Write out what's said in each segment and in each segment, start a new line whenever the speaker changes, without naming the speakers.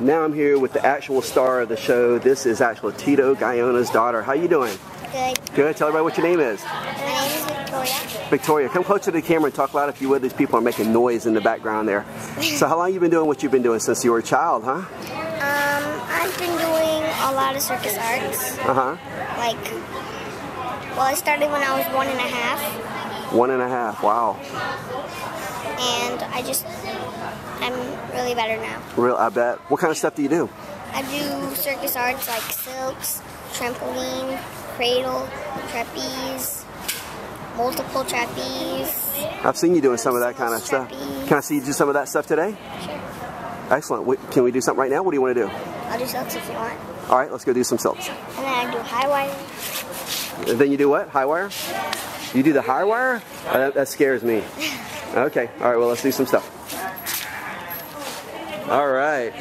Now I'm here with the actual star of the show. This is actually Tito Gaona's daughter. How you doing?
Good.
Good. Tell everybody what your name is.
My name is Victoria.
Victoria, come closer to the camera and talk loud if you would. These people are making noise in the background there. So how long you been doing what you've been doing since you were a child, huh?
Um, I've been doing a lot of circus arts.
Uh-huh.
Like, well, I started when I was one and a half,
One and a half. Wow.
And I just, I'm really better now.
Real, I bet. What kind of stuff do you do?
I do circus arts like silks, trampoline, cradle, trapeze, multiple trapeze.
I've seen you doing some of that kind of stuff. Can I see you do some of that stuff today?
Sure.
Excellent. Can we do something right now? What do you want to do?
I'll do silks if you want.
All right, let's go do some silks.
And then I do high wire.
And then you do what? High wire? You do the high wire? Uh, that, that scares me. Okay. All right. Well, let's do some stuff. All right.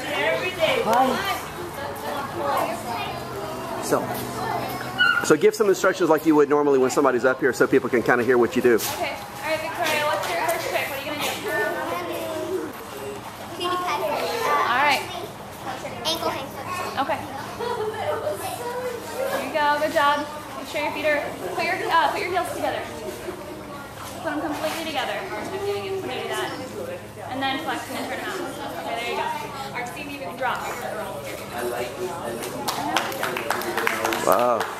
So, so give some instructions like you would normally when somebody's up here, so people can kind of hear what you do.
Okay. All right, Victoria, what's your first trick? What are you going to do?
Cutie pet.
All right.
Ankle hang.
Okay. Here you go. Good sure your feet are, put your, uh, put your heels together. Put them completely together. You that. And then flex and turn them out. Okay, there you go. Our Steve even drop.
Wow.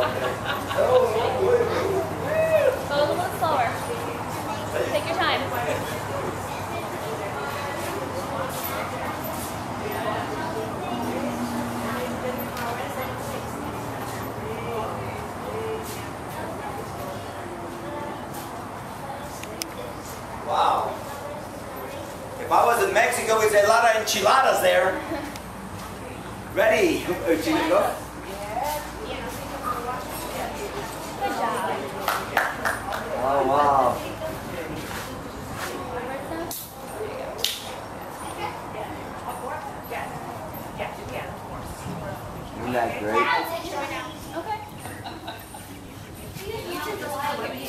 Go a little bit slower. Take your time.
Wow. If I was in Mexico, we'd say a lot of enchiladas there. Ready? Oh, should we go?
Good job.
Wow. Isn't that great?
Okay.